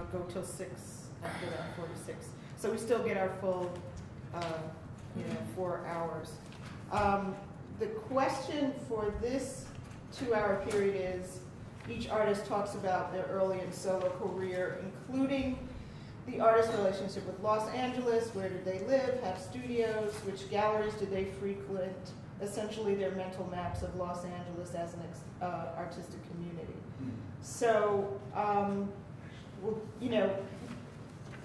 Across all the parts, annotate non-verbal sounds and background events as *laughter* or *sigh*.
uh, go till six after that, four to six. So we still get our full, uh, you know, four hours. Um, the question for this two-hour period is, each artist talks about their early and solo career, including the artist's relationship with Los Angeles, where did they live, have studios, which galleries did they frequent, essentially their mental maps of Los Angeles as an ex- uh, artistic community. So, um, you know,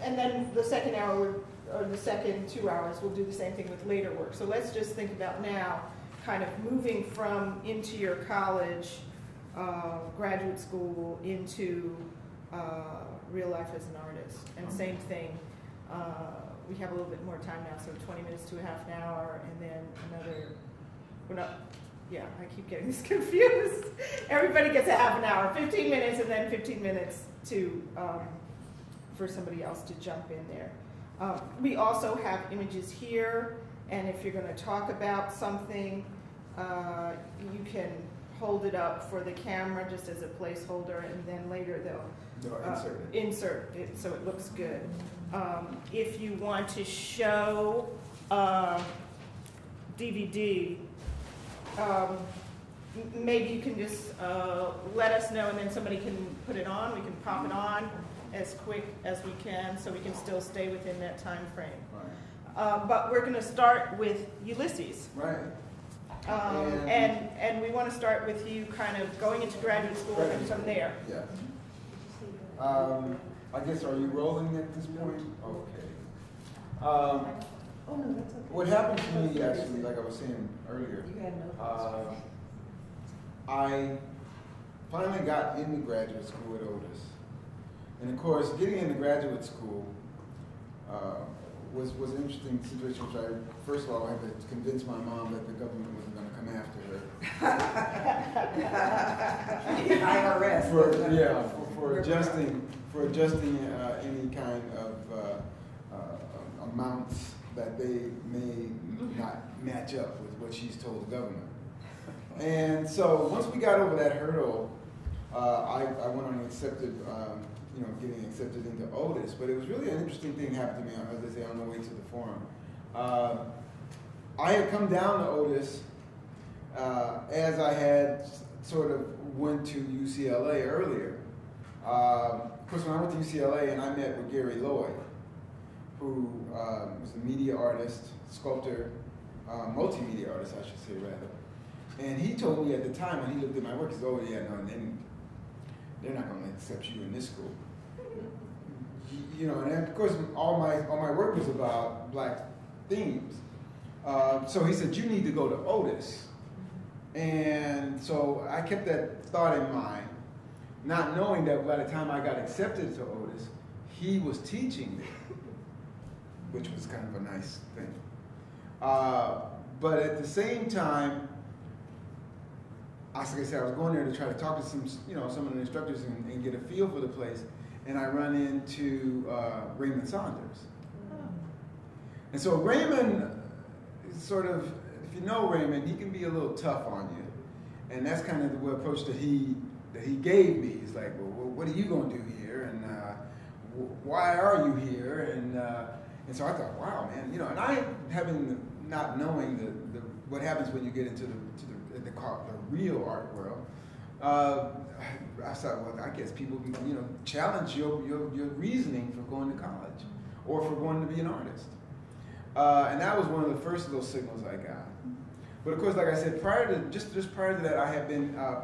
and then the second hour, or the second two hours, we'll do the same thing with later work. So let's just think about now, kind of moving from into your college, uh, graduate school, into uh, real life as an artist. And same thing, uh, we have a little bit more time now, so 20 minutes to a half an hour, and then another, we're not, yeah, I keep getting this *laughs* confused. Everybody gets a half an hour, 15 minutes, and then 15 minutes to, um, for somebody else to jump in there. Um, we also have images here, and if you're going to talk about something, uh, you can hold it up for the camera just as a placeholder, and then later they'll No, uh, insert it. insert it so it looks good. Um, if you want to show uh, DVD, um, maybe you can just uh, let us know, and then somebody can put it on. We can pop it on as quick as we can, so we can still stay within that time frame. Right. Uh, but we're going to start with Ulysses. Right. Um, And- and, and we want to start with you kind of going into graduate school and from there. Yeah. Um, I guess, are you rolling at this point? Okay. Um, Oh, no, that's okay. what happened to me, actually, like I was saying earlier, You had no. uh, I finally got into graduate school at Otis. And of course, getting into graduate school uh, was, was an interesting situation, which I, first of all, I had to convince my mom that the government wasn't going to come after her. IRS. *laughs* For, yeah, for, for adjusting, for adjusting uh, any kind of uh, uh, amounts that they may not match up with what she's told the government. And so, once we got over that hurdle, uh, I, I went on and accepted, um, you know, getting accepted into Otis. But it was really an interesting thing happened to me, as I say, on the way to the forum. Uh, I had come down to Otis uh, as I had sort of went to UCLA earlier. Um, of course, when I went to UCLA and I met with Gary Lloyd, who um, was a media artist, sculptor, uh, multimedia artist, I should say rather. And he told me at the time when he looked at my work, he said, "Oh yeah, no, then they're not going to accept you in this school." You- know, and of course, all my all my work was about black themes. Uh, so he said, "You need to go to Otis." And so I kept that thought in mind, not knowing that by the time I got accepted to Otis, he was teaching there, which was kind of a nice thing. Uh, but at the same time, as I said, I was going there to try to talk to some, you know, some of the instructors and, and get a feel for the place. And I run into uh, Raymond Saunders. And so Raymond is sort of, if you know Raymond, he can be a little tough on you. And that's kind of the approach that he that he gave me. He's like, well, what are you going to do here? And uh, why are you here? And uh, and so I thought, wow, man, you know, and I having not knowing the, the what happens when you get into the to the the, car, the real art world. Uh, I thought, well, I guess people you know, challenge your, your, your reasoning for going to college or for wanting to be an artist. Uh, and that was one of the first little signals I got. But of course, like I said, prior to just just prior to that, I had been uh,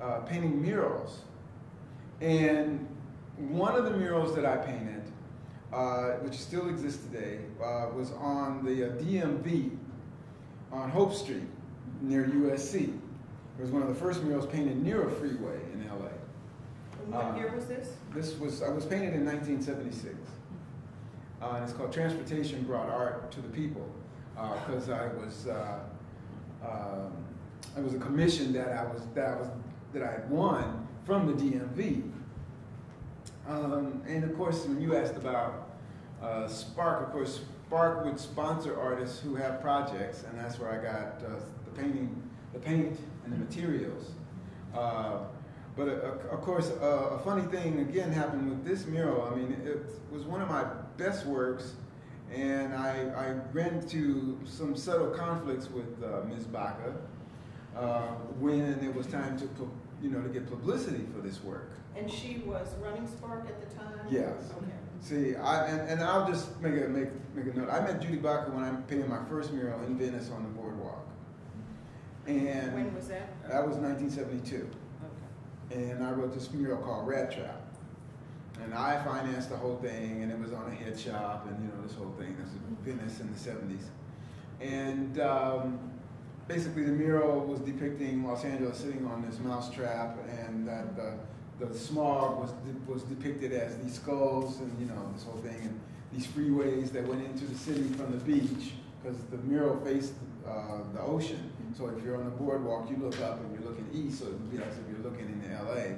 uh, painting murals, and one of the murals that I painted, uh, which still exists today, uh, was on the uh, DMV on Hope Street near USC. It was one of the first murals painted near a freeway in LA. And what Uh, year was this? This was I was painted in 1976, uh, and it's called "Transportation Brought Art to the People" because I was uh, um, it was a commission that I was that I was that I had won from the DMV. Um, and of course, when you asked about uh, SPARC, of course, SPARC would sponsor artists who have projects, and that's where I got uh, painting, the paint, and the materials. Uh, but uh, of course, uh, a funny thing again happened with this mural. I mean, it was one of my best works, and I, I ran into some subtle conflicts with uh, Ms. Baca uh, when it was time to, you know, to get publicity for this work. And she was running SPARC at the time? Yes. Okay. See, I, and, and I'll just make a, make, make a note. I met Judy Baca when I painted my first mural in Venice on the boardwalk. And When was that? that was 1972. Okay. And I wrote this mural called Rat Trap. And I financed the whole thing, and it was on a head shop, and you know, this whole thing. This was Venice in the 70s. And um, basically, the mural was depicting Los Angeles sitting on this mouse trap, and that the, the smog was, de- was depicted as these skulls, and you know, this whole thing, and these freeways that went into the city from the beach, because the mural faced uh, the ocean. So if you're on the boardwalk, you look up and you're looking east, so it would be like if you're looking into LA.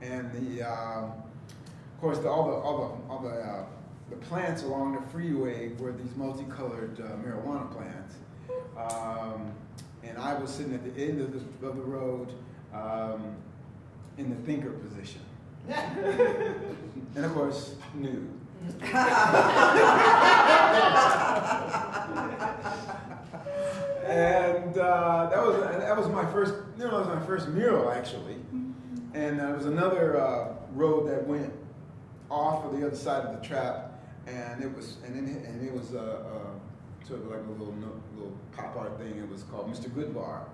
And the, um, of course, the, all the, all the, all the, uh, the plants along the freeway were these multicolored uh, marijuana plants. Um, and I was sitting at the end of the, of the road um, in the thinker position. *laughs* and of course, nude. *laughs* uh, that was that was my first you know that was my first mural actually. And there was another uh, road that went off of the other side of the trap and it was and then and it was uh, uh, sort of like a little little pop art thing. It was called Mr. Goodbar.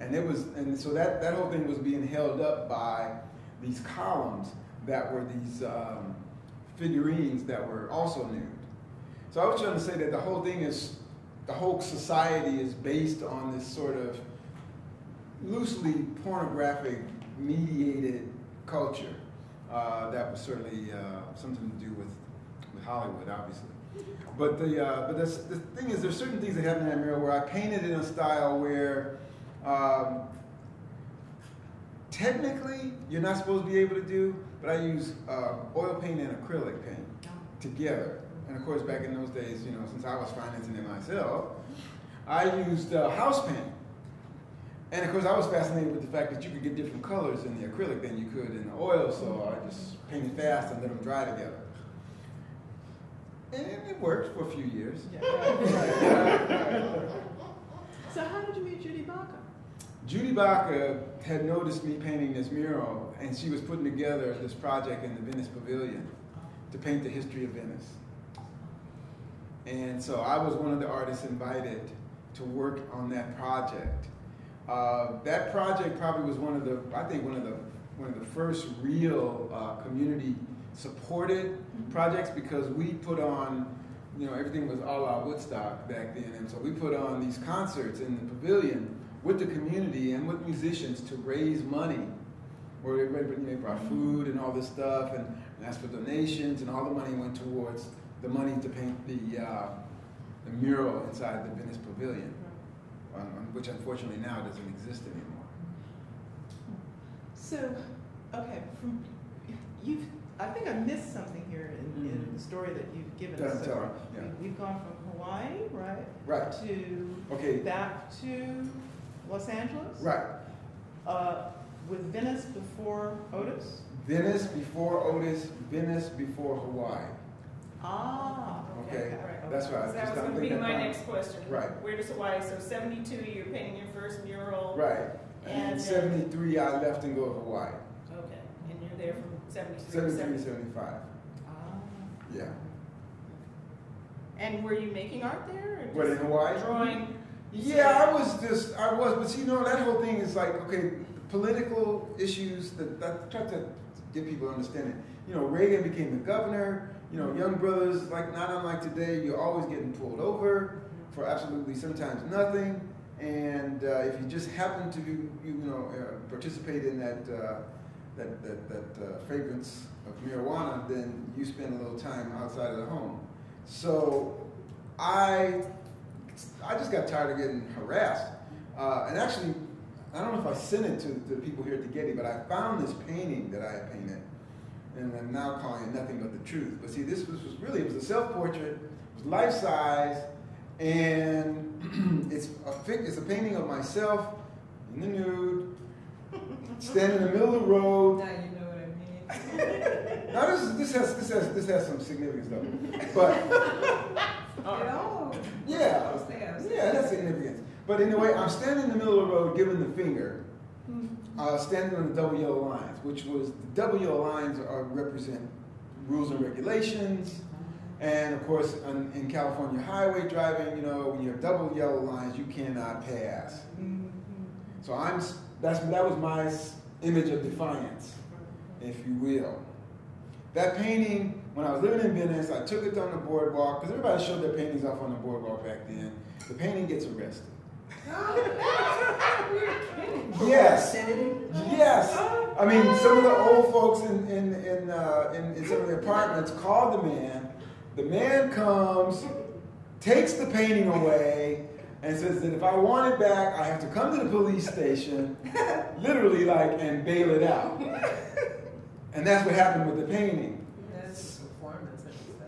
And it was and so that that whole thing was being held up by these columns that were these um, figurines that were also nude. So I was trying to say that the whole thing is, the whole society is based on this sort of loosely pornographic mediated culture uh, that was certainly uh, something to do with, with Hollywood, obviously. But the uh, but the thing is, there's certain things that happen in that mural where I painted in a style where um, technically you're not supposed to be able to do, but I use uh, oil paint and acrylic paint together. And of course, back in those days, you know, since I was financing it myself, I used uh, house paint. And of course, I was fascinated with the fact that you could get different colors in the acrylic than you could in the oil, so I just painted fast and let them dry together. And it worked for a few years. So how did you meet Judy Baca? Judy Baca had noticed me painting this mural, and she was putting together this project in the Venice Pavilion to paint the history of Venice. And so I was one of the artists invited to work on that project. Uh, that project probably was one of the, I think, one of the one of the first real uh, community supported projects because we put on, you know, everything was all out Woodstock back then, and so we put on these concerts in the pavilion with the community and with musicians to raise money. Where everybody you know, they brought food and all this stuff and, and asked for donations, and all the money went towards the money to paint the, uh, the mural inside the Venice Pavilion, um, um, which unfortunately now doesn't exist anymore. So, okay, from you've, I think I missed something here in, in Mhm. the story that you've given us. tell her, yeah. we, have gone from Hawaii, right, Right. to Okay. back to Los Angeles, Right. Uh, with Venice before Otis. Venice before Otis, Venice before Hawaii. Ah, okay, Okay, right, that's right. So that was gonna be my next question. Right. Where does Hawaii, so seventy-two, you're painting your first mural? Right. And And in then- 73, I left and go to Hawaii. Okay, and you're there from seventy-three to 73, seventy? 75. Ah. Yeah. And were you making art there? or What, in just Hawaii? Drawing? Yeah, I was just, I was, but see, you know, that whole thing is like, okay, political issues that, that I try to get people to understand it. You know, Reagan became the governor, you know, young brothers, like not unlike today, you're always getting pulled over for absolutely sometimes nothing. And uh, if you just happen to, you, know, uh, participate in that, uh, that, that, that uh, fragrance of marijuana, then you spend a little time outside of the home. So I I just got tired of getting harassed. Uh, and actually, I don't know if I sent it to the people here at the Getty, but I found this painting that I had painted, and I'm now calling it nothing but the truth. But see, this was, was really it was a self-portrait, it was life size, and *clears throat* it's a it's a painting of myself in the nude *laughs* standing in the middle of the road. Now you know what I mean. *laughs* Now this, this has this has this has some significance though, but *laughs* yeah, yeah, that's significance. But anyway, I'm standing in the middle of the road, giving the finger, uh, standing on the double yellow lines, which was the double yellow lines are represent rules and regulations. And of course, in, in California highway driving, you know, when you have double yellow lines, you cannot pass. So I'm that's that was my image of defiance, if you will. That painting, when I was living in Venice, I took it on the boardwalk because everybody showed their paintings off on the boardwalk back then. The painting gets arrested. Yes. Yes. I mean, some of the old folks in in in, uh, in, in some of the apartments called the man. The man comes, takes the painting away, and says that if I want it back, I have to come to the police station, *laughs* literally like, and bail it out. And that's what happened with the painting. That's performance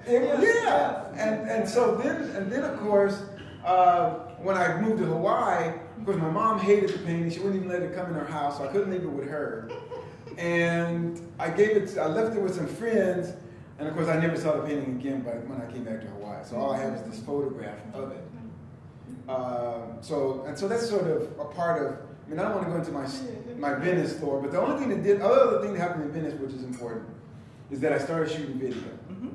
and. It- yeah, and and so then and then of course, uh, when I moved to Hawaii, because my mom hated the painting. She wouldn't even let it come in her house, so I couldn't leave it with her. *laughs* And I gave it, I left it with some friends, and of course I never saw the painting again. But when I came back to Hawaii, so all I have is this photograph of it. Um, so and so that's sort of a part of. I mean, I don't want to go into my my Venice story, but the only thing that did, other thing that happened in Venice, which is important, is that I started shooting video Mhm.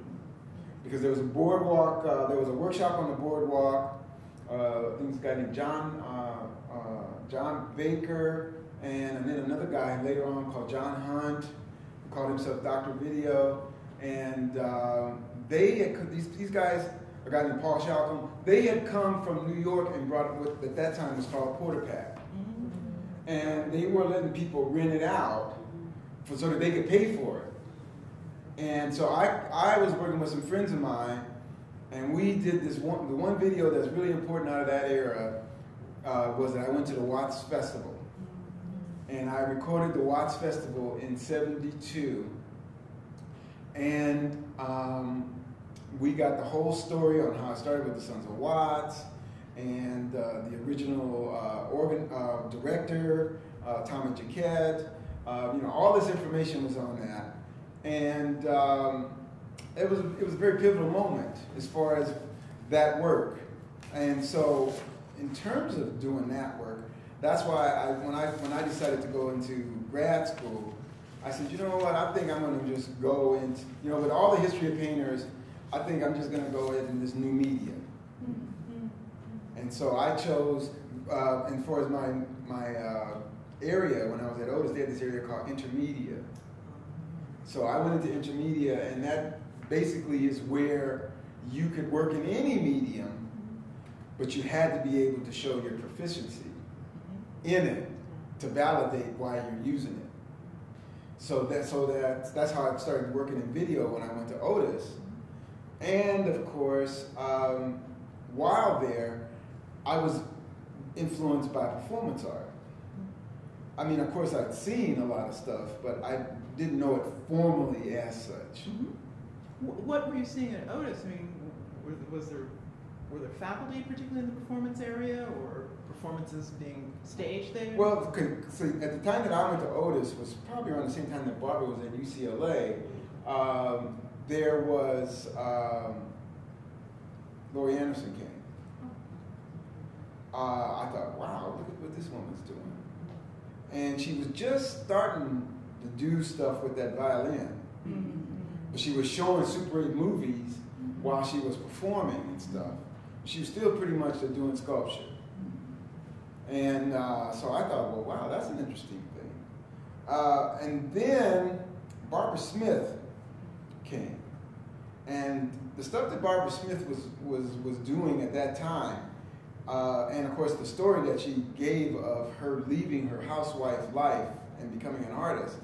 because there was a boardwalk, uh, there was a workshop on the boardwalk. Uh, I think guy named John uh, uh, John Baker, and, and then another guy later on called John Hunt, who called himself Doctor Video, and um, they had, these these guys, a guy named Paul Shalcombe, they had come from New York and brought what at that time was called Portapak, and they were letting people rent it out for so that they could pay for it. And so I, I was working with some friends of mine, and we did this one. The one video that's really important out of that era uh, was that I went to the Watts Festival, and I recorded the Watts Festival in '72, and um, we got the whole story on how it started with the Sons of Watts, and uh, the original uh, organ uh, director, uh, Tommy Jacquette. Uh, you know, all this information was on that, and um, it was it was a very pivotal moment as far as that work. And so, in terms of doing that work, that's why I when I when I decided to go into grad school, I said, you know what, I think I'm going to just go into you know with all the history of painters, I think I'm just going to go into this new media. And so I chose, uh, and for as my my uh, area when I was at Otis, they had this area called intermedia. So I went into intermedia, and that basically is where you could work in any medium, but you had to be able to show your proficiency in it to validate why you're using it. So that so that that's how I started working in video when I went to Otis, and of course, um, while there, I was influenced by performance art. I mean, of course, I'd seen a lot of stuff, but I didn't know it formally as such. Wh- What were you seeing at Otis? I mean, were, was there were there faculty, particularly in the performance area, or performances being staged there? Well, c- see, at the time that I went to Otis was probably around the same time that Barbara was at UCLA. Um, there was um, Laurie Anderson came. Uh, I thought, wow, look at what this woman's doing. And she was just starting to do stuff with that violin. Mhm. She was showing Super 8 movies while she was performing and stuff. She was still pretty much doing sculpture. And uh, so I thought, well, wow, that's an interesting thing. Uh, and then Barbara Smith came. And the stuff that Barbara Smith was, was, was doing at that time, uh, and of course the story that she gave of her leaving her housewife life and becoming an artist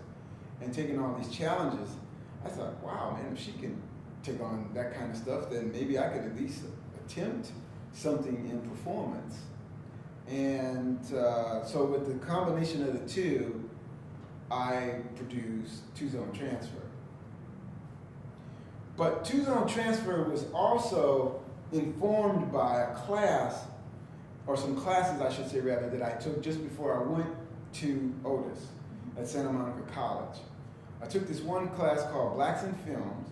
and taking all these challenges, I thought, wow, man, if she can take on that kind of stuff, then maybe I could at least attempt something in performance. And uh, so with the combination of the two, I produced Two Zone Transfer. But Two Zone Transfer was also informed by a class, or some classes, I should say rather, that I took just before I went to Otis at Santa Monica College. I took this one class called Blacks in Films,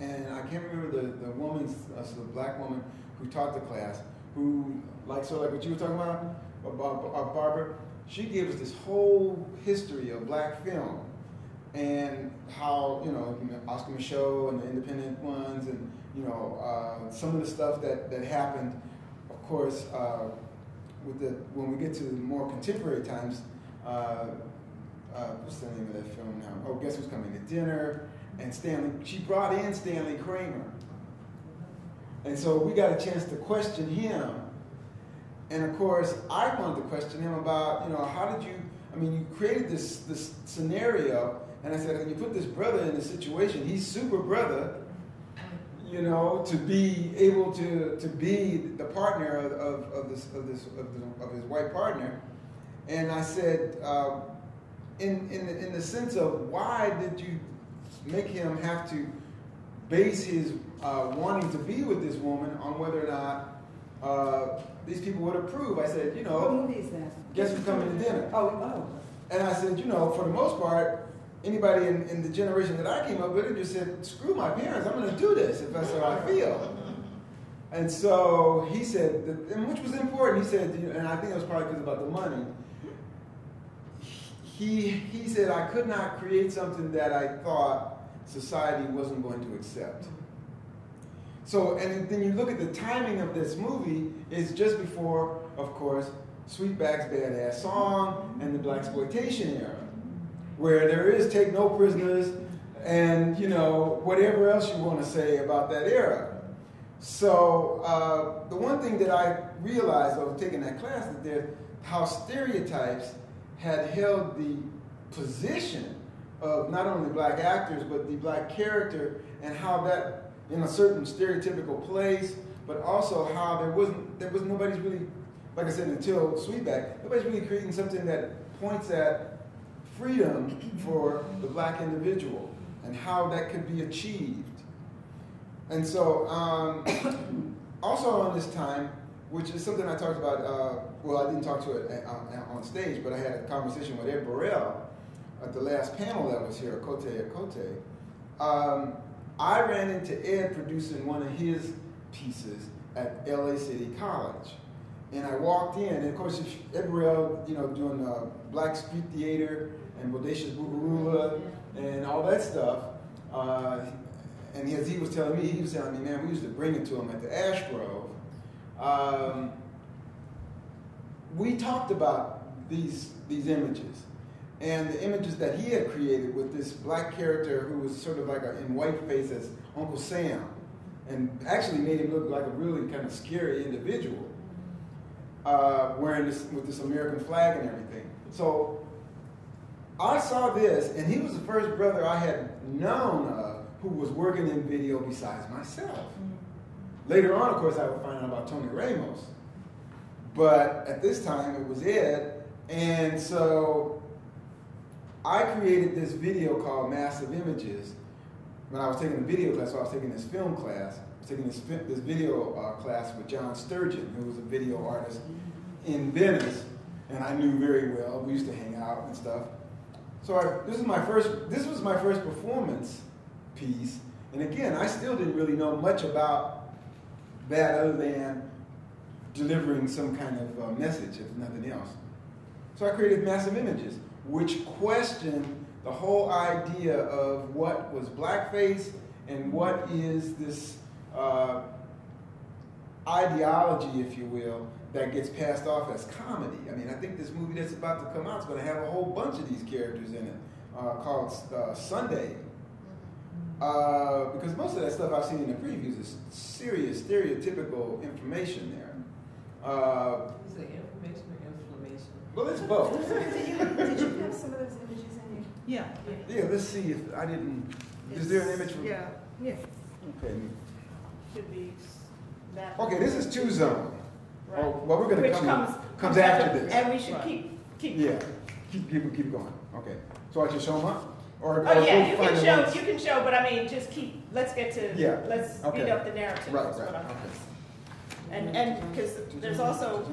and I can't remember the, the woman's, uh, so the black woman who taught the class, who, like, so like what you were talking about, about, Barbara, she gave us this whole history of black film and how, you know, Oscar Micheaux and the independent ones and, you know, uh, some of the stuff that, that happened, of course, uh, with the, when we get to more contemporary times, uh, uh, what's the name of that film now? Oh, Guess Who's Coming to Dinner? And Stanley, she brought in Stanley Kramer. And so we got a chance to question him. And of course, I wanted to question him about, you know, how did you, I mean, you created this, this scenario, and I said, and you put this brother in this situation, he's super brother, you know, to be able to, to be the partner of, of, of this, of, this of, the, of his white partner. And I said, uh, in, in, the, in the sense of why did you make him have to base his uh, wanting to be with this woman on whether or not uh, these people would approve. I said, you What know, movie is that? guess who's coming to dinner? Oh, oh. And I said, you know, for the most part, anybody in, in the generation that I came up with it just said, screw my parents, I'm going to do this if that's how I feel. And so he said, that, and which was important, he said, and I think it was probably because about the money. He, he said, I could not create something that I thought society wasn't going to accept. So, and then you look at the timing of this movie, it's just before, of course, Sweetback's Badass Song and the Blaxploitation era, where there is Take No Prisoners and, you know, whatever else you want to say about that era. So, uh, the one thing that I realized of taking that class is that how stereotypes had held the position of not only black actors, but the black character, and how that in a certain stereotypical place, but also how there wasn't there was nobody's really, like I said, until Sweetback, nobody's really creating something that points at freedom for the black individual and how that could be achieved. And so, um, *coughs* also on this time, which is something I talked about. Uh, well, I didn't talk to it on, on stage, but I had a conversation with Ed Bereal at the last panel that was here, Cote at Cote. Um, I ran into Ed producing one of his pieces at LA City College. And I walked in, and of course, Ed Bereal, you know, doing uh, Black Street Theater and Bodacious Boogaloo and all that stuff. Uh, and as he was telling me, he was telling me, man, we used to bring it to him at the Ash Grove. Um, we talked about these, these images and the images that he had created with this black character who was sort of like a, in white face as Uncle Sam, and actually made him look like a really kind of scary individual, uh, wearing this with this American flag and everything. So I saw this, and he was the first brother I had known of who was working in video besides myself. Later on, of course, I would find out about Tony Ramos, but at this time it was Ed, and so I created this video called Massive Images when I was taking a video class. So I was taking this film class. Taking this, this video uh, class with John Sturgeon, who was a video artist in Venice, and I knew very well. We used to hang out and stuff. So I, this is my first. This was my first performance piece, and again, I still didn't really know much about that other than delivering some kind of uh, message, if nothing else. So I created massive images which questioned the whole idea of what was blackface and what is this uh, ideology, if you will, that gets passed off as comedy. I mean, I think this movie that's about to come out is going to have a whole bunch of these characters in it, uh, called uh, Sunday. Uh, because most of that stuff I've seen in the previews is serious, stereotypical information there. Uh, Is it information or inflammation? well, it's both. *laughs* Did you, did you have some of those images in you? Yeah. Yeah, let's see if I didn't. Is there an image from? Yeah, yeah, Okay. should be that. Okay, this is two zone. Right. Oh, well, we're gonna come- comes. comes after this. And we should Right. keep, keep. Yeah. Keep keep keep going. Okay. So I should show them up, or or Oh, yeah, we'll you find can the show, ones- you can show, but I mean, just keep, let's get to, Yeah, let's okay. speed up the narrative. Right, is what right, I'm- okay. And, and, because there's also,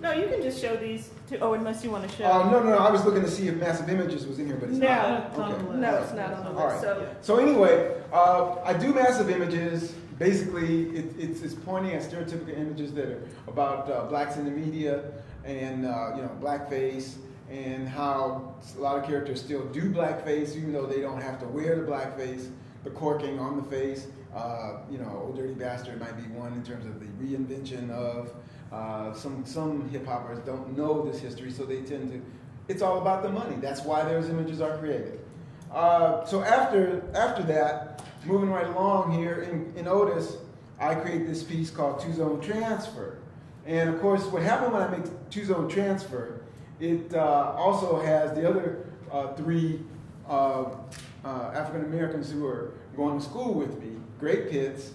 no, you can just show these to, oh, unless you want to show. Uh, no, no, no, I was looking to see if Massive Images was in here, but it's No. not. It's Okay. No, it's not on the All list, right. so, So anyway, uh, I do massive images. Basically, it, it's, it's pointing at stereotypical images that are about uh, blacks in the media and uh, you know blackface and how a lot of characters still do blackface even though they don't have to wear the blackface, the corking on the face. Uh, you know, Old Dirty Bastard might be one in terms of the reinvention of uh, some some hip hoppers don't know this history, so they tend to. It's all about the money. That's why those images are created. Uh, so after after that, moving right along here in, in Otis, I create this piece called Two Zone Transfer. And of course, what happened when I make Two Zone Transfer, it uh, also has the other uh, three uh, African Americans who are going to school with me: Greg Pitts,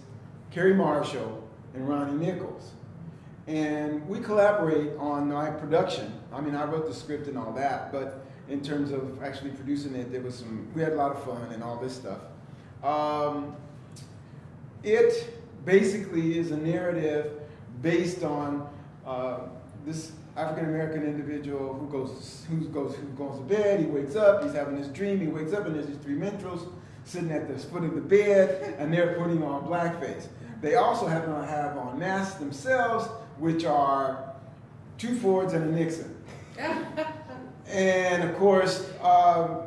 Kerry Marshall, and Ronnie Nichols. And we collaborate on my production. I mean, I wrote the script and all that, but in terms of actually producing it, there was some, we had a lot of fun and all this stuff. Um, it basically is a narrative based on uh, this African American individual who goes, who goes, who goes to bed, he wakes up, he's having this dream, he wakes up and there's these three minstrels sitting at the foot of the bed and they're putting on blackface. They also happen to have on masks themselves, which are two Fords and a Nixon. *laughs* and of course, um,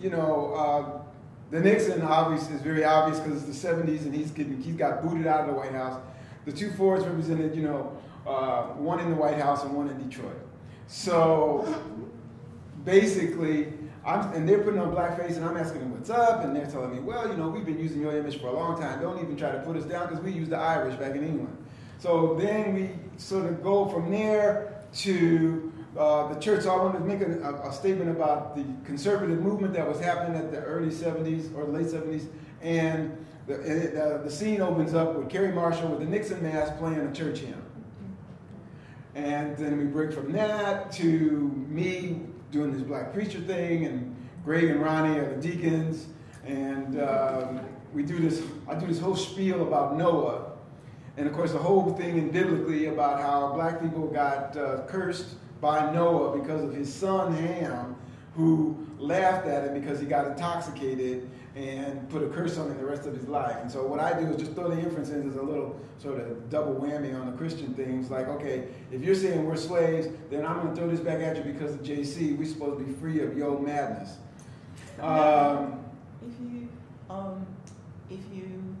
you know, uh, the Nixon obviously is very obvious because it's the 70s and he's getting, he's got booted out of the White House. The two Fords represented, you know, uh, one in the White House and one in Detroit. So basically, I'm, and they're putting on blackface, and I'm asking them what's up, and they're telling me, well, you know, we've been using your image for a long time. Don't even try to put us down because we used the Irish back in England. So then we sort of go from there to uh, the church. So I wanted to make a, a, statement about the conservative movement that was happening at the early 70s or late 70s, and the, and uh, the scene opens up with Kerry Marshall with the Nixon mask playing a church hymn. And then we break from that to me doing this black preacher thing, and Greg and Ronnie are the deacons, and um, we do this. I do this whole spiel about Noah, and of course the whole thing in biblically about how black people got uh, cursed by Noah because of his son Ham, who laughed at him because he got intoxicated and put a curse on him the rest of his life. And so what I do is just throw the inference in as a little sort of double whammy on the Christian things. Like, okay, if you're saying we're slaves, then I'm going to throw this back at you because of JC. We're supposed to be free of your madness. Um, If you, um, if you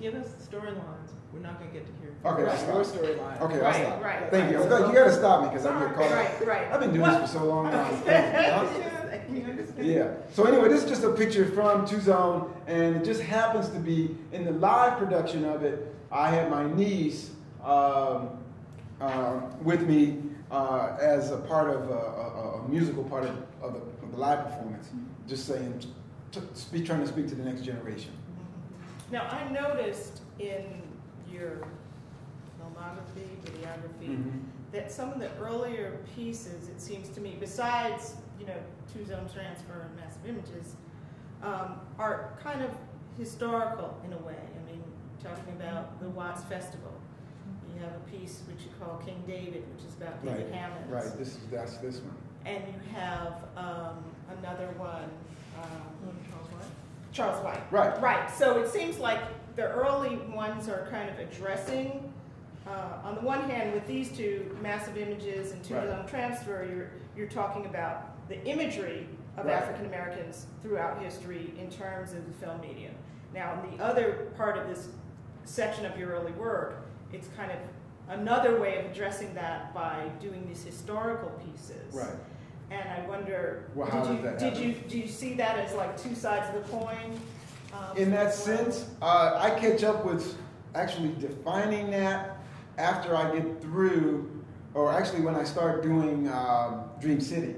give us storylines, we're not gonna get to hear Okay, your I'll stop. storyline. okay, I'll stop. right. Thank you. I'm You got to stop me because I'm get caught up. right, right. I've been doing this for so long now. *laughs* Can you understand? Yeah. So anyway, this is just a picture from Two Zone, and it just happens to be in the live production of it. I had my niece um, uh, with me uh, as a part of a, a, a musical part of, of, the, of the live performance. Just saying, t- speak, trying to speak to the next generation. Now, I noticed in your filmography, videography, Mhm. that some of the earlier pieces, it seems to me, besides, you know, two-zone transfer and massive images, um, are kind of historical in a way. I mean, talking about the Watts Festival. You have a piece which you call King David, which is about David Right, Hammons. Right. This is that's this one. And you have um, another one, um, Charles White? Charles White. Right. Right. So it seems like the early ones are kind of addressing, uh, on the one hand, with these two massive images and two Right. zone transfer, you're you're talking about the imagery of Right. African Americans throughout history in terms of the film medium. Now, in the other part of this section of your early work, it's kind of another way of addressing that by doing these historical pieces. Right. And I wonder, Well, did you did you do you see that as like two sides of the coin? um, In that sense, uh, I catch up with actually defining that after I get through, or actually when I start doing um, Dream City.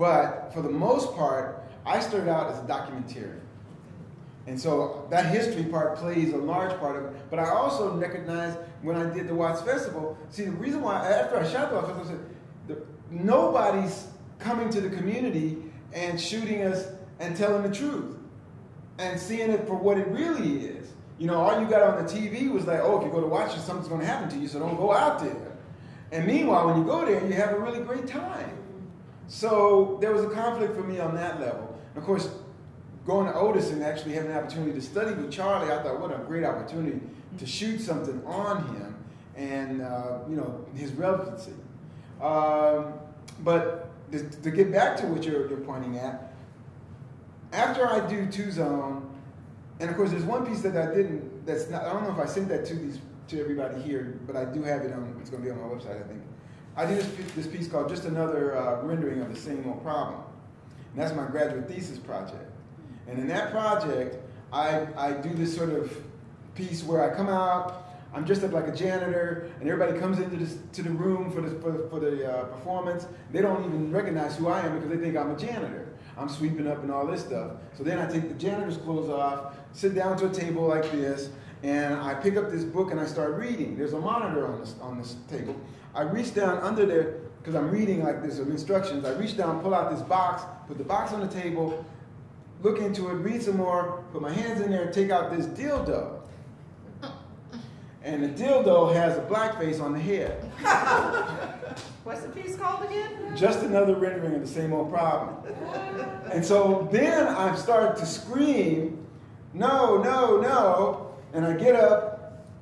But for the most part, I started out as a documentarian. And so that history part plays a large part of it. But I also recognize when I did the Watts Festival, see, the reason why, after I shot the Watts Festival, I said, the, nobody's coming to the community and shooting us and telling the truth and seeing it for what it really is. you know, all you got on the TV was like, oh, if you go to watch it, something's going to happen to you, so don't go out there. And meanwhile, when you go there, you have a really great time. So there was a conflict for me on that level. And of course, going to Otis and actually having the opportunity to study with Charlie, I thought, what a great opportunity to shoot something on him and, uh, you know, his relevancy. Um, but to, to get back to what you're, you're pointing at, after I do two zone, and of course, there's one piece that I didn't. That's not. I don't know if I sent that to these to everybody here, but I do have it on. It's going to be on my website, I think. I did this, piece- this called "Just Another uh, Rendering of the Same Old Problem," and that's my graduate thesis project. And in that project, I I do this sort of piece where I come out. I'm dressed up like a janitor, and everybody comes into this, to the room for the, for, for the uh, performance. They don't even recognize who I am because they think I'm a janitor. I'm sweeping up and all this stuff. So then I take the janitor's clothes off, sit down to a table like this, and I pick up this book and I start reading. There's a monitor on this, on this table. I reach down under there, because I'm reading like there's some instructions. I reach down, pull out this box, put the box on the table, look into it, read some more, put my hands in there, and take out this dildo. *laughs* And the dildo has a black face on the head. *laughs* What's the piece called again? Just another rendering of the same old problem. And so then I start to scream, no, no, no. And I get up,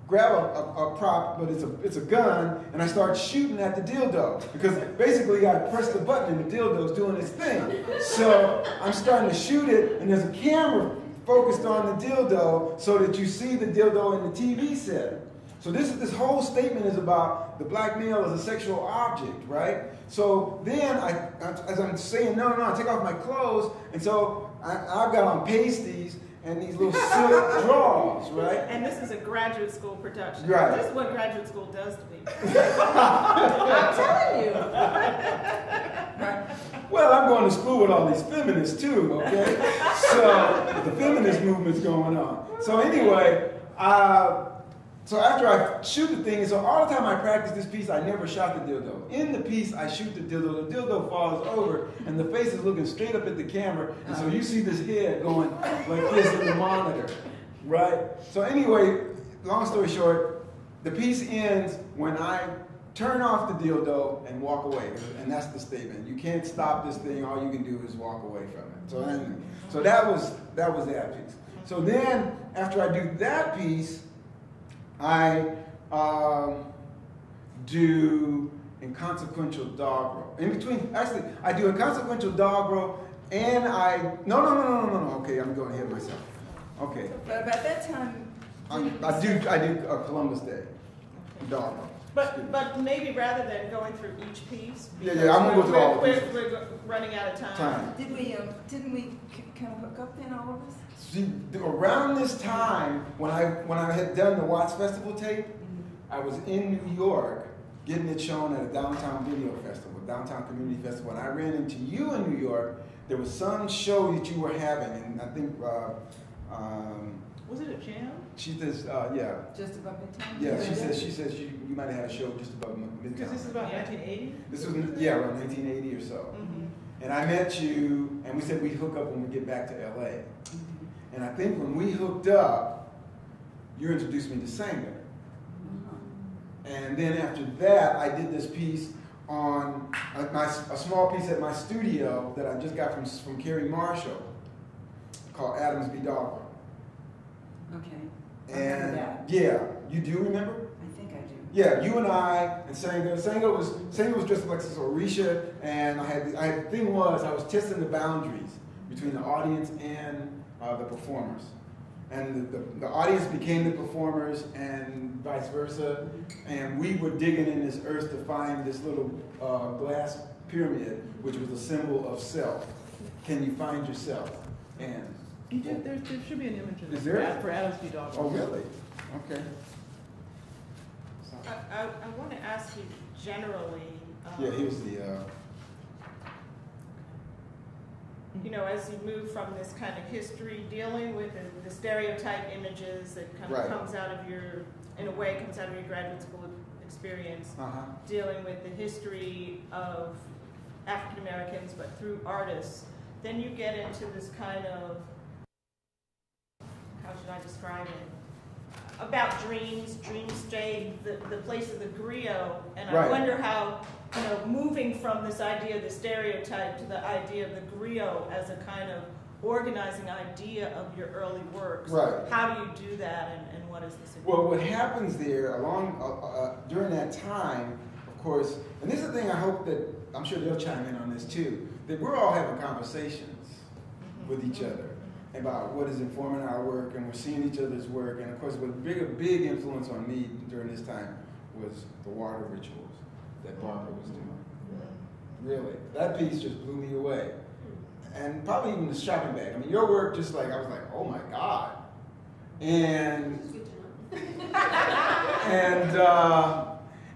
grab a, a, a prop, but it's a, it's a gun, and I start shooting at the dildo. Because basically I press the button and the dildo's doing its thing. So I'm starting to shoot it, and there's a camera focused on the dildo so that you see the dildo in the TV set. So this is this whole statement is about the black male as a sexual object, right? So then I, as I'm saying, no, no, I take off my clothes, and so I, I've got on pasties and these little silk drawers, right? And this is a graduate school production. Right. This is what graduate school does to me. *laughs* I'm telling you. Well, I'm going to school with all these feminists too, okay? So the feminist movement's going on. So anyway, uh, so after I shoot the thing, so all the time I practice this piece, I never shot the dildo. In the piece, I shoot the dildo. The dildo falls over, and the face is looking straight up at the camera, and so you see this head going like this in the monitor, right? So anyway, long story short, the piece ends when I turn off the dildo and walk away, and that's the statement. You can't stop this thing. All you can do is walk away from it. So anyway, so that was that was that piece. So then after I do that piece. I um, do inconsequential doggerel. In between, actually, I do inconsequential doggerel, and I no no no no no no. Okay, I'm going ahead of myself. Okay, But about that time. I'm, I do I do uh, Columbus Day doggerel. But, but maybe rather than going through each piece. Yeah, yeah, I'm gonna go through all the we're- pieces. We're, we're running out of time. Time. Did we, um, didn't we k- kind of hook up then, all of us? See, around this time when I when I had done the Watts Festival tape, Mm-hmm. I was in New York getting it shown at a downtown video festival, downtown community festival, and I ran into you in New York. There was some show that you were having, and I think uh, um, Was it a jam? she says, uh, yeah, Just above midtown? yeah. She says she says you, you might have had a show just above Midtown. Because this is about 1980. This was yeah around 1980 or so. Mhm. And I met you, and we said we'd hook up when we get back to LA. And I think when we hooked up, you introduced me to Senga. Uh-huh. And then after that, I did this piece on a, my, a small piece at my studio that I just got from, from Kerry Marshall called Adams v. Doggerel. Okay. And yeah, you do remember? I think I do. Yeah, you and I and Senga. Senga was Senga was dressed like this Orisha, and I had I had, the thing was I was testing the boundaries between the audience and uh, the performers, and the, the, the audience became the performers, and vice versa, and we were digging in this earth to find this little uh, glass pyramid, which was a symbol of self. Can you find yourself? And You did, there, there should be an image of Is there? for Ad- for Adams v. Dog. oh really? Okay. I, I, I want to ask you generally. um, Yeah, here's the. Uh, you know, as you move from this kind of history, dealing with the, the stereotype images that kind Right. of comes out of your, in a way, comes out of your graduate school experience, uh-huh. dealing with the history of African Americans, but through artists, then you get into this kind of, how should I describe it? About dreams, dreamscape, the, the place of the griot, and I wonder how, you know, moving from this idea of the stereotype to the idea of the griot as a kind of organizing idea of your early works. Right. How do you do that, and, and what is the significance? Well, what happens there along uh, uh, during that time, of course, and this is the thing I hope that I'm sure they'll chime in on this too. That we're all having conversations with each other about what is informing our work, and we're seeing each other's work. And of course, what big a big influence on me during this time was the water rituals that Barbara was doing. Really, that piece just blew me away, and probably even the shopping bag. I mean, your work just like I was like, oh my god, and *laughs* *laughs* and uh,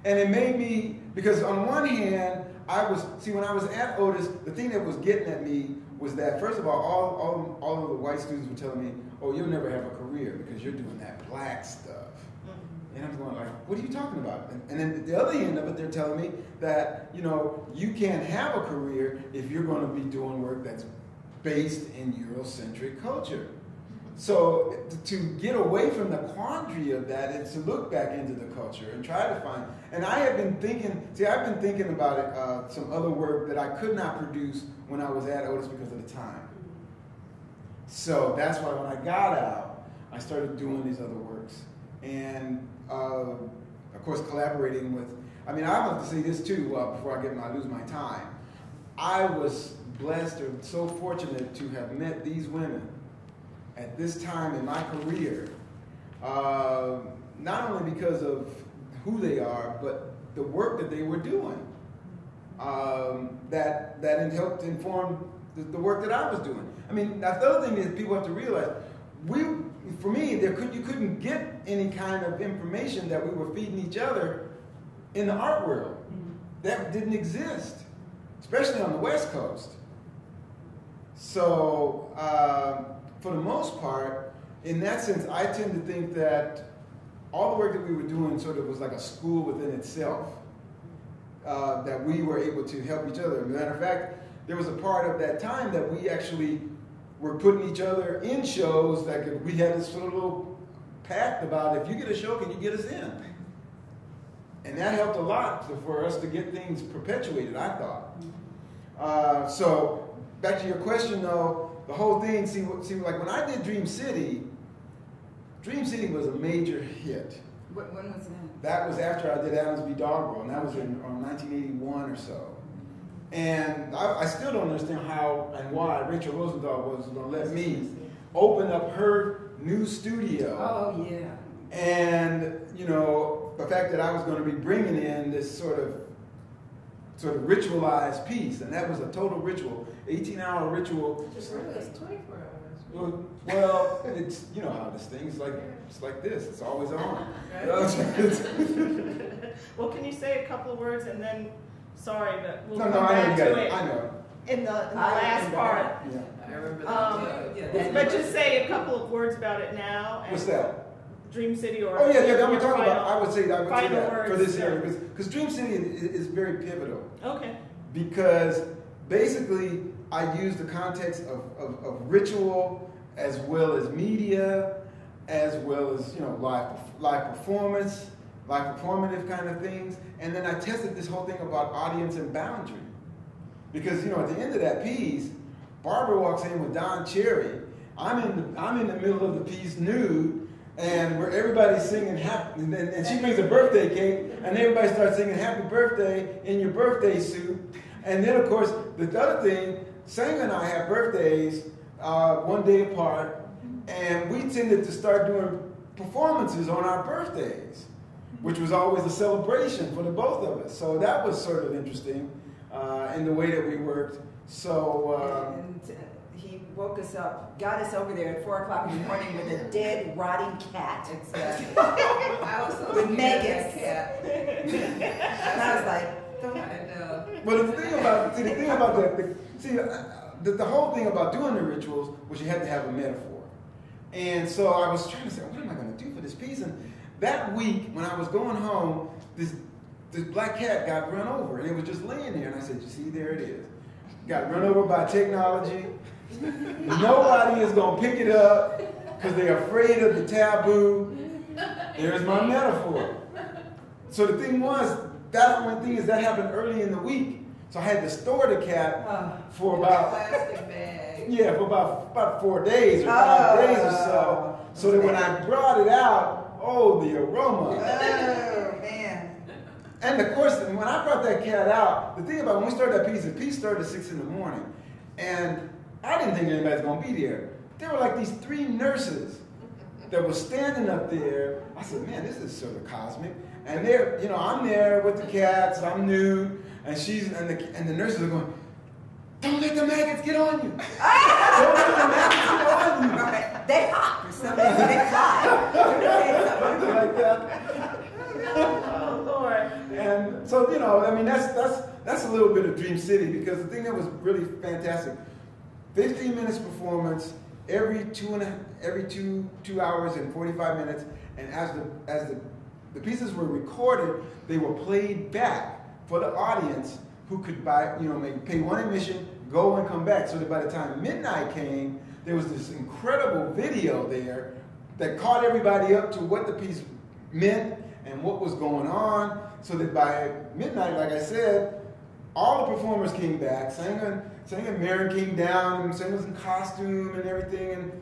and it made me because on one hand I was see when I was at Otis the thing that was getting at me was that first of all all all, all of the white students were telling me oh you'll never have a career because you're doing that black stuff. Mm-hmm. And I'm going like what are you talking about? And, and then the other end of it they're telling me that you know you can't have a career if you're going to be doing work that's based in Eurocentric culture. So to get away from the quandary of that is to look back into the culture and try to find. And I have been thinking. See, I've been thinking about it. Uh, some other work that I could not produce when I was at Otis because of the time. So that's why when I got out, I started doing these other works, and uh, of course collaborating with. I mean, I have to say this too uh, before I get my lose my time. I was blessed or so fortunate to have met these women at this time in my career, uh, not only because of who they are, but the work that they were doing. Um, that that helped inform the, the, work that I was doing. I mean, that's the other thing is people have to realize we, for me, there could you couldn't get any kind of information that we were feeding each other in the art world. That didn't exist, especially on the West Coast. So, uh, for the most part, in that sense, I tend to think that all the work that we were doing sort of was like a school within itself. Uh, that we were able to help each other. As a matter of fact, there was a part of that time that we actually were putting each other in shows that could, we had this sort of little pact about if you get a show, can you get us in? And that helped a lot to, for us to get things perpetuated, I thought. Uh, so, back to your question though, the whole thing, see, see, like when I did Dream City, Dream City was a major hit. What, when was that? That was after I did Adams v. Doggerel, and that was in um, 1981 or so. And I, I, still don't understand how and why Rachel Rosenthal was going to let me open up her new studio. Oh, yeah. And, you know, the fact that I was going to be bringing in this sort of sort of ritualized piece, and that was a total ritual, 18-hour ritual. Just really, it's 24 hours. Well, well, it's you know how this thing is like. It's like this. It's always on. *laughs* well, can you say a couple of words and then, sorry, but we'll no, come no, I know back you to it. it I know. in the, in the I last remember part. Yeah. I remember Um, that. Yeah, too. that- But just say a couple of words about it now. And What's that? Dream City or Oh yeah, yeah. I'm your talking about. I would say I would say that for this yeah. area because Dream City is, is very pivotal Okay. because basically I use the context of, of, of ritual as well as media, as well as you know live live performance, live performative kind of things, and then I tested this whole thing about audience and boundary, because you know at the end of that piece, Barbara walks in with Don Cherry. I'm in the I'm in the middle of the piece nude, and where everybody's singing happy, and, and she brings a birthday cake, and everybody starts singing happy birthday in your birthday suit, and then of course the other thing, Senga and I have birthdays uh, one day apart, and we tended to start doing performances on our birthdays, which was always a celebration for the both of us. So that was sort of interesting uh, in the way that we worked. So. Uh, uh, woke us up, got us over there at four o'clock in the morning with a dead, rotting cat. Exactly. *laughs* I was so With scared maggots. cat. And I was like, don't. I know. But the thing about see the thing about that the, see uh, the, the whole thing about doing the rituals was you had to have a metaphor, and so I was trying to say what am I going to do for this piece? And that week when I was going home, this this black cat got run over and it was just laying there, and I said, you see there it is, got run over by technology. Nobody is going to pick it up because they're afraid of the taboo. There's my metaphor. So the thing was, that one thing is that happened early in the week. So I had to store the cat for about bag. yeah, for about about four days or five Oh. days or so. So that when I brought it out, oh the aroma. Oh, man. And of course, when I brought that cat out, the thing about when we started that piece, the piece started at six in the morning, and I didn't think anybody's gonna be there. There were like these three nurses that were standing up there. I said, "Man, this is sort of cosmic." And they're, you know, I'm there with the cats. I'm new, and she's and the and the nurses are going, "Don't let the maggots get on you! *laughs* Don't let the maggots get on you!" Right. They hop. Some they, they fly. Something like that. Oh, Lord. And so, you know, I mean, that's that's that's a little bit of Dream City because the thing that was really fantastic, 15 minutes performance every two and a, every two two hours and 45 minutes, and as the as the the pieces were recorded, they were played back for the audience who could buy, you know, maybe pay one admission, go and come back. So that by the time midnight came, there was this incredible video there that caught everybody up to what the piece meant and what was going on. So that by midnight, like I said, all the performers came back. Singer, Singer Maren came down and sang was in costume and everything, and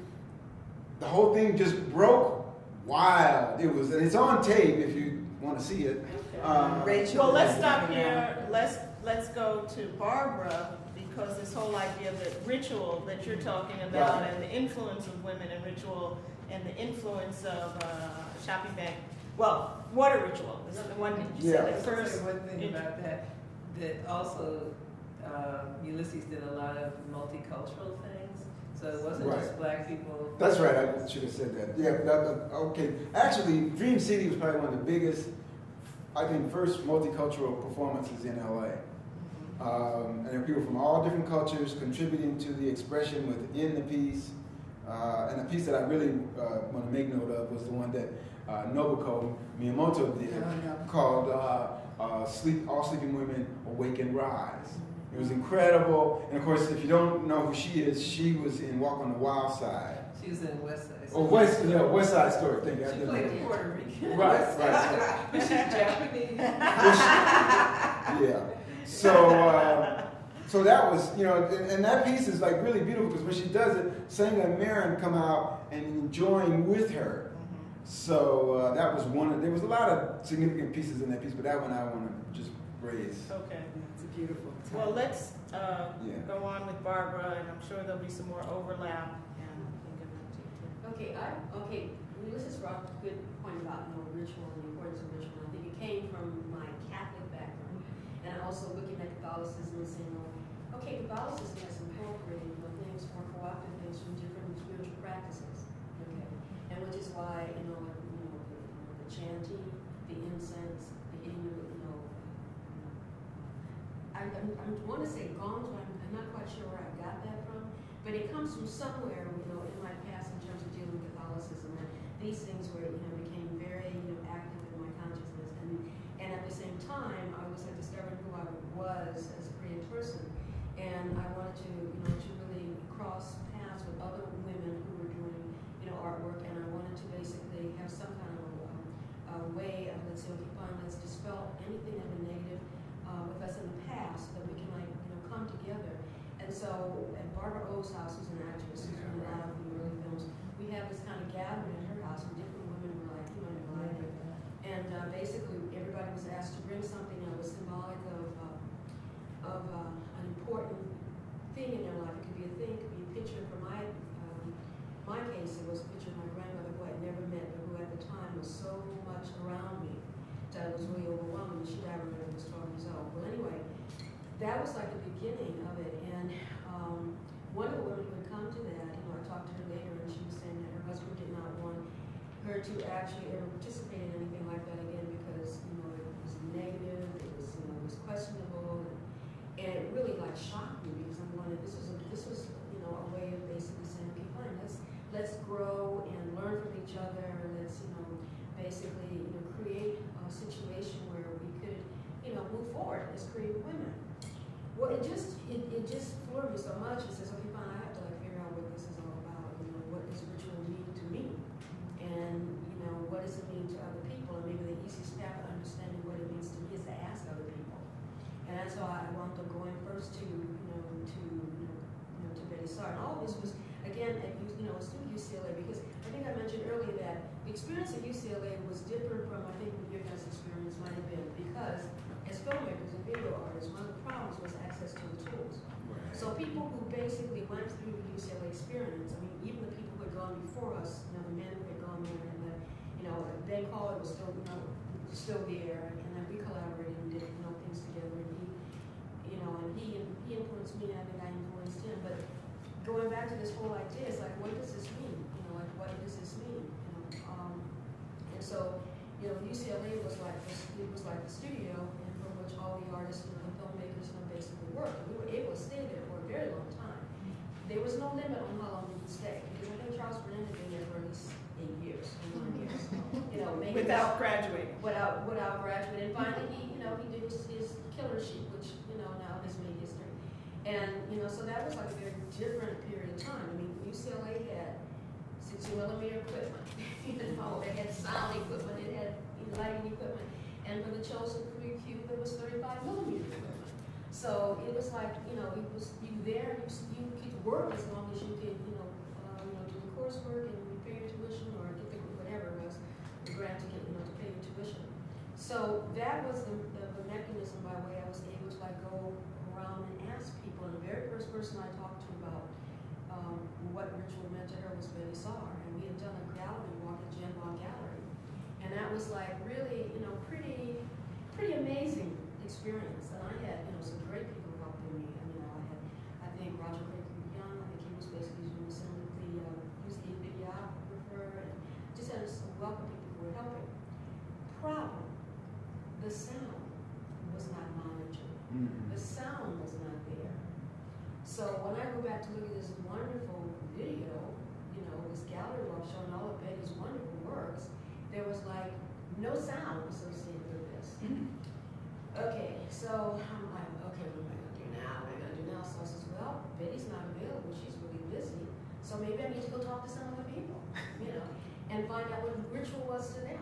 the whole thing just broke wild. It was, and it's on tape if you want to see it. Um, Rachel. Well, let's stop coming here. Let's, let's go to Barbara, because this whole idea of the ritual that you're talking about Right. and the influence of women in ritual and the influence of uh, shopping bag, well, water ritual is the one that you Yeah. at I'll first. one thing about that, that also uh, Ulysses did a lot of multicultural things. So it wasn't Right. just black people. That's right. I should have said that. Yeah. That, that- okay. Actually, Dream City was probably one of the biggest, I think, first multicultural performances in LA. Um, and there were people from all different cultures contributing to the expression within the piece. Uh, and the piece that I really uh, want to make note of was the one that uh, Nobuko Miyamoto did, Oh, no. called uh, uh, "Sleep All Sleeping Women Awake and Rise." It was incredible, and of course, if you don't know who she is, she was in Walk on the Wild Side. She was in West Side. Oh, West, yeah, West Side Story. Thank you. She played. Puerto Rican. Right, West right, But she's Japanese. yeah. So, uh, so that was, you know, and, and that piece is like really beautiful because when she does it, Senga and Maren come out and join with her. So uh, that was one of, there was a lot of significant pieces in that piece, but that one I want to just raise. Okay. It's beautiful time. Well, let's uh, Yeah. go on with Barbara, and I'm sure there'll be some more overlap. And we can get back to you, too. Okay, I, okay, Ulysses brought up a good point about, you know, ritual and the importance of ritual. I think it came from my Catholic background. And also looking at Catholicism and saying, well, okay, Catholicism has incorporated, you know, things, more cooperative things from different spiritual practices. Okay, and which is why, you know, you know, the, the chanting, the incense, the hitting of, you know, I, I want to say gongs, but I'm, I'm not quite sure where I got that from. But it comes from somewhere, you know, in my past in terms of dealing with Catholicism. And these things were, you know, became very, you know, active in my consciousness. And, and at the same time, I was like discovering who I was as a Korean person. And I wanted to, you know, to really cross paths with other women who were doing, you know, artwork. And I wanted to basically have some kind of um, uh, way of, let's say, okay, fine, let's dispel anything had negative with us in the past, that we can like, you know, come together. And so at Barbara O's house, who's an actress, who's in a lot of the early films, we have this kind of gathering at her house where different women were like, you know, invited. And uh, basically, everybody was asked to bring something that was symbolic of, uh, of uh, an important thing in their life. It could be a thing, it could be a picture. For my, um, my case, it was a picture of my grandmother who I'd never met, but who at the time was so much around me that it was really overwhelming. She died when I was 12 years old. Well, anyway, that was like the beginning of it. And um, one of the women who had come to that, you know, I talked to her later, and she was saying that her husband did not want her to actually ever participate in anything like that again because, you know, it was negative, it was, you know, it was questionable, and, and it really like shocked me because I'm going, this was Well, it just it, it just floored me so much. It says, okay, fine, I have to like figure out what this is all about. You know, what does ritual mean to me, and you know, what does it mean to other people? And maybe the easiest path of understanding what it means to me is to ask other people. And that's why I wound up going first to you know to you know, you know to Betty Saar, and all of this was again at you know was through UCLA because I think I mentioned earlier that the experience at UCLA was different from I think your guys' experience might have been because as filmmakers and video artists, one of the problems was access to the tools. So people who basically went through the UCLA experience, I mean, even the people who had gone before us, you know, the men who had gone there, and the, you know, they called it was still, you know, still there, and then we collaborated and did, you know, things together, and he, you know, and he, he influenced me, and I think I influenced him, but going back to this whole idea, it's like, what does this mean? You know, like, what does this mean? You know, um, and so, you know, UCLA was like, it was like the studio, all the artists, and the filmmakers, know, basically worked, and we were able to stay there for a very long time. There was no limit on how long we could stay, because I think Charles Burnett had been there for at least eight years, nine years, you know. Without graduating. without without graduating. And finally, he you know he did his, his killer sheet, which you know now has made history. And you know, so that was like a very different period of time. I mean, UCLA had 60 millimeter equipment. *laughs* you know, it had sound equipment, it had lighting equipment, and for the chosen Creek Cube, it was 35 millimeter. So it was like you know, it was you there, you, you could work as long as you could you know, uh, you know, do the coursework and pay your tuition or get the whatever it was, the grant to get you know to pay your tuition. So that was the, the, the mechanism by way I was able to like go around and ask people. And the very first person I talked to about um, what ritual meant to her was Betty Saar, and we had done a gallery walk at Jan Baum Gallery, and that was like really, you know, pretty, pretty amazing experience. And I had, you know, some great people helping me. You know, I had, I think Roger Craig Young, I think he was basically doing some of the, uh, he was the videographer, and just had some welcome people who were helping. Problem, the sound was not monitored. Mhm. The sound was not there. So when I go back to look at this wonderful video, you know, this gallery walk showing all of Betty's wonderful works, there was like no sound associated with this. Okay, so I'm like, okay, what am I gonna do now? What am I gonna do now? So I says, well, Betty's not available, she's really busy, so maybe I need to go talk to some other people, you know, and find out what ritual was to them,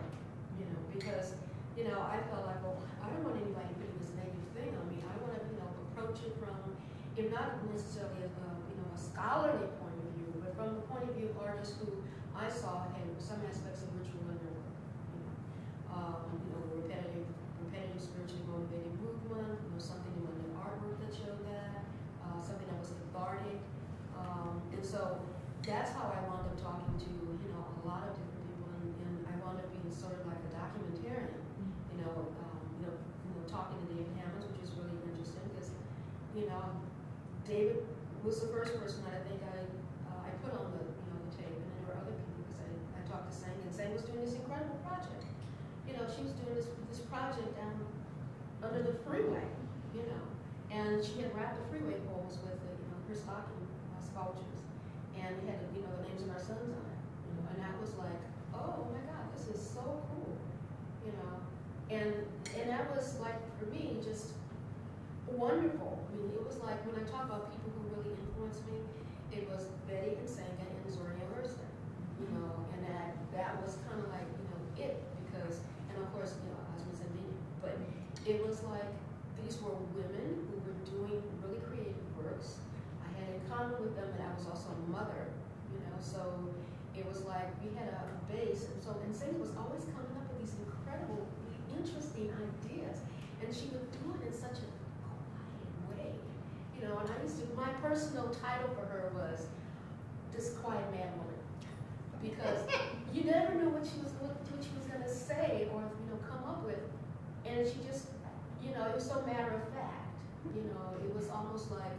you know, because, you know, I felt like, well, I don't want anybody putting this negative thing on me. I want to, you know, approach it from, if not necessarily a, uh, you know, a scholarly point of view, but from the point of view of artists who I saw had some aspects of ritual in their work, you know, um, you know, repetitive, repetitive spiritually motivated movement, you know, something in the artwork that showed that, uh, something that was cathartic, um, and so that's how I wound up talking to, you know, a lot of different people, and, and I wound up being sort of like a documentarian, you know, um, you know, you know, talking to David Hammons, which is really interesting because, you know, David was the first person that I think I, uh, I put on the, you know, the tape, and then there were other people because I, I talked to Senga, and Senga was doing this incredible project. Know, she was doing this this project down under the freeway, you know, and she had wrapped the freeway poles with, the, you know, her stocking uh, sculptures, and had, you know, the names of our sons on it, you know, and that was like, oh my God, this is so cool, you know, and and that was like for me just wonderful. I mean, it was like when I talk about people who really influenced me, it was Betty and Senga and Zora Hurston, you know, and that that was kind of like you know it because, and of course you know Asma Zambini, but it was like these were women who were doing really creative works. I had in common with them that I was also a mother, you know, so it was like we had a base, and so and Senga was always coming up with these incredible, interesting ideas, and she would do it in such a quiet way, you know. And I used to, my personal title for her was this quiet mad woman, because you never knew what she was what she was gonna say or you know come up with, and she just, you know, it was so matter of fact, you know. It was almost like,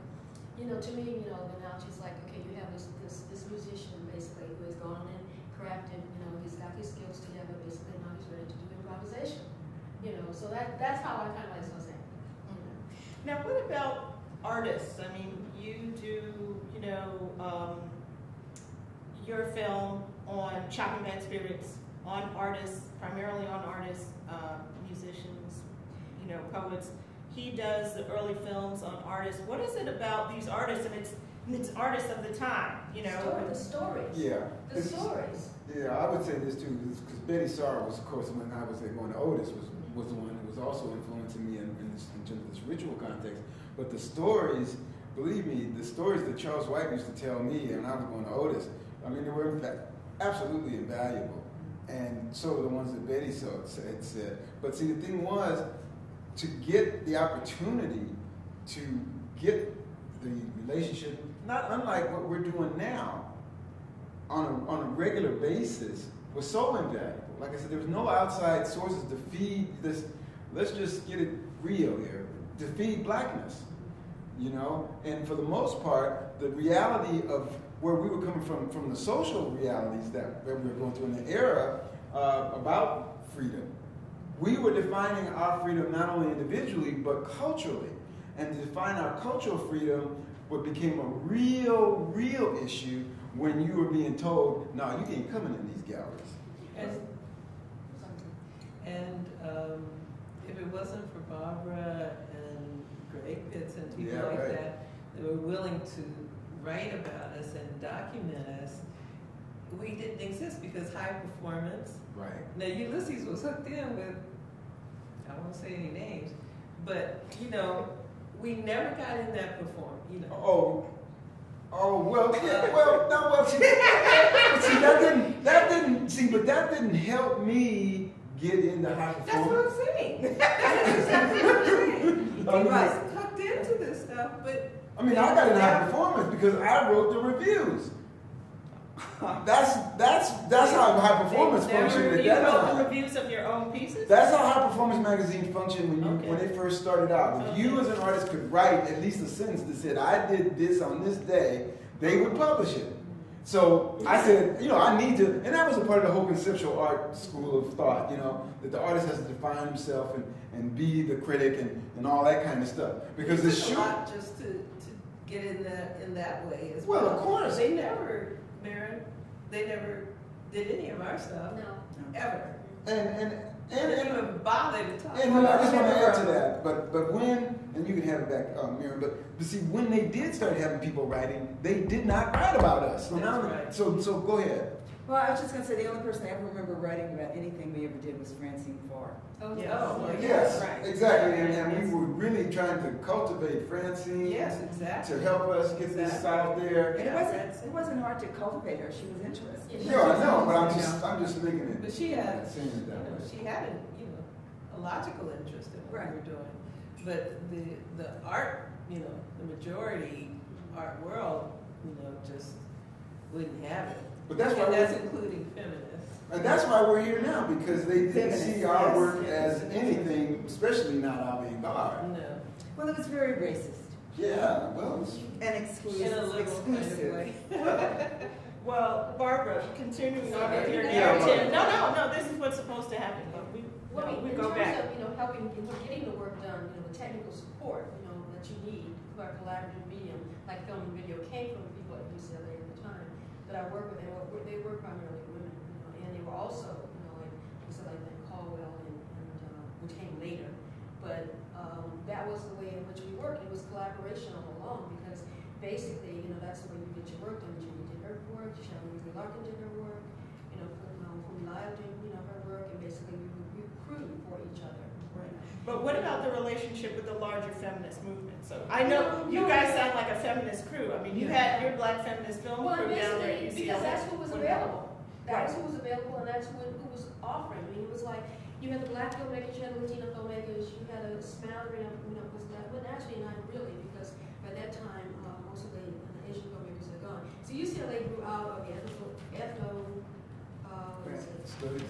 you know, to me, you know, the now she's like, okay, you have this this this musician basically who has gone and crafted, you know, he's got his skills together basically. Now he's ready to do improvisation, you know. So that that's how I kind of like so saying. Now, what about artists? I mean, you do, you know, um, your film on shopping bag spirits, on artists, primarily on artists, uh, musicians, you know, poets. He does the early films on artists. What is it about these artists? And it's and it's artists of the time, you know. Story, the stories. Yeah. The It's- stories. Yeah, I would say this too, because Betty Saar was, of course, when I was there going to Otis, was, was the one who was also influencing me in, in, this, in terms of this ritual context. But the stories, believe me, the stories that Charles White used to tell me when I was going to Otis, I mean, they were fact absolutely invaluable. And so were the ones that Betty Saar, said, said. But see, the thing was, to get the opportunity to get the relationship, not unlike what we're doing now, on a, on a regular basis, was so invaluable. Like I said, there was no outside sources to feed this. Let's just get it real here. To feed blackness, you know. And for the most part, the reality of where we were coming from, from the social realities that, that we were going through in the era uh, about freedom, we were defining our freedom not only individually but culturally. And to define our cultural freedom, what became a real, real issue when you were being told, "No, you ain't coming in these galleries." And, and um, if it wasn't for Barbara and Greg Pitts and people Yeah, like right. that, that were willing to write about us and document us, we didn't exist because high performance. Right. Now Ulysses was hooked in with, I won't say any names, but you know, we never got in that perform. You know, Oh, oh well, yeah, *laughs* well, no, well, see, see, that didn't, that didn't, see, but that didn't help me get into high that's what performance. I'm saying. That's exactly what I'm saying. *laughs* I mean, hooked into this stuff, but I mean, I got in high performance because I wrote the reviews. *laughs* That's that's that's how high performance They never- functioned at You that wrote the reviews of your own pieces? That's how High Performance Magazine functioned when you when Okay. it first started out. If you as an artist could write at least a sentence that said, I did this on this day, they would publish it. So I said, you know, I need to, and that was a part of the whole conceptual art school of thought, you know, that the artist has to define himself and, and be the critic and, and all that kind of stuff. Because the it a shoot, lot just to, to get in that in that way as Well, well. of course. They never, Maren, they never did any of our stuff No. ever. and, and, and, and, even bother to talk. And I just want to add to that, but but when and you can have it back, um, Miriam. But, but see, when they did start having people writing, they did not write about us. So That's now, right. so so go ahead. Well, I was just gonna say, the only person I ever remember writing about anything we ever did was Francine Farr. Oh, Yes. Oh, well, Yes, right. exactly. And, Yes. and we were really trying to cultivate Francine Yes, exactly. to help us get this out there. And it wasn't it wasn't hard to cultivate her, she was interested. Yeah. Yeah, I know, but I'm just I'm just making it. But she had, saying it you that know, way. she had a, you know, a logical interest in what Right. we were doing. But the the art, you know, the majority art world, you know, just wouldn't have it. But that's why and we're- that's including feminists. And that's why we're here now because they didn't see our Yes, work yes. as anything, especially not avant-garde. No. Well, it was very racist Yeah, well, it's- and In a exclusive, liberal kind of exclusive. way. *laughs* Well, Barbara, continuing on with your narrative. No, no, no, this is what's supposed to happen, but we, Well, no, I mean, we in go terms back. of, you know, helping, you know, getting the work done, you know, the technical support, you know, that you need for a collaborative medium, like film and video, came from the people at UCLA at the time that I work with, they were, they were primarily women, you know, and they were also, you know, like, we said, like, Caldwell and, and, uh, which came later. But, um, that was the way in which we worked, it was collaboration all along, because basically, you know, that's the way you get your work done, you did her work, Shelly Larkin did her work, you know, um, Lyle did, you know, her work, and basically we, we crewed for each other. Right. But what about the relationship with the larger feminist movement? So I know No, you no. guys sound like a feminist crew. I mean, you had your black feminist film Well, crew down there at UCLA. because that's who was What about- available. That was who was available, and that's who, who was offering. I mean, it was like, you had the black filmmakers, you had the Latino filmmakers, you had a smattering of, you know, was that, well, actually not really, because by that time, uh, most of the, the Asian filmmakers had gone. So UCLA grew out of the ethno, ethno, uh, what is it? Studies.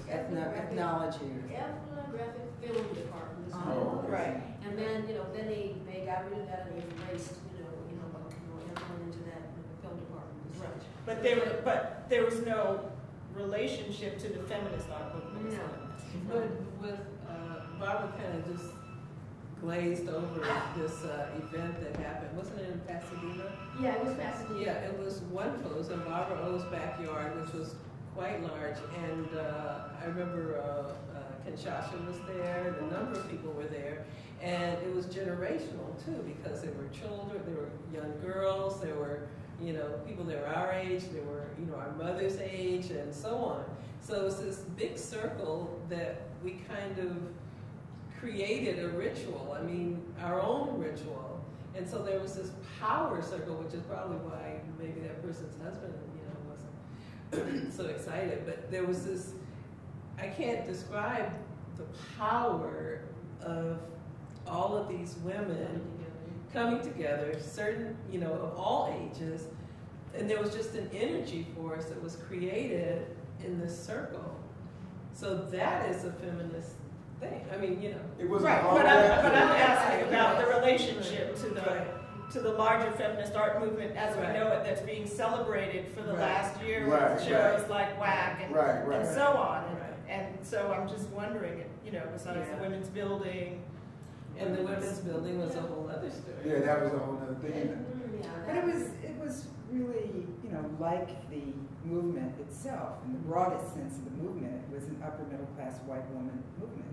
Ethno, ethnology. Ethnographic film department is what it Oh, was. Right. And then, you know, then they, they got rid of that and they embraced, you know, you know, like, you know, everyone into that film department Right. But there, were- but there was no relationship to the feminist art movement. No. But with uh, Barbara kind of just glazed over this uh, event that happened. Wasn't it in Pasadena? Yeah, it was Pasadena. Yeah, it was wonderful. It was in Barbara O's backyard, which was quite large. And uh, I remember uh, uh, Kinshasa was there, and a number of people were there. And it was generational too, because there were children, there were young girls, there were, you know, people that were our age, there were, you know, our mother's age, and so on. So it's this big circle that we kind of created a ritual. I mean, our own ritual. And so there was this power circle, which is probably why maybe that person's husband, so excited. But there was this, I can't describe the power of all of these women coming together, certain, you know, of all ages, and there was just an energy force that was created in this circle. So that is a feminist thing. I mean, you know. It was Right, all but I'm, but I'm asking about the relationship to the, Right. To the larger feminist art movement as we know it, that's being celebrated for the Right. last year Right, with shows like WAC and, Right, right. and so on. And- Right. And so I'm just wondering, you know, besides the women's building, And the women's building was a whole other story. Yeah, that was a whole other thing. Mm, yeah, But it was, it was really, you know, like the movement itself, in the broadest sense of the movement, it was an upper middle class white woman movement.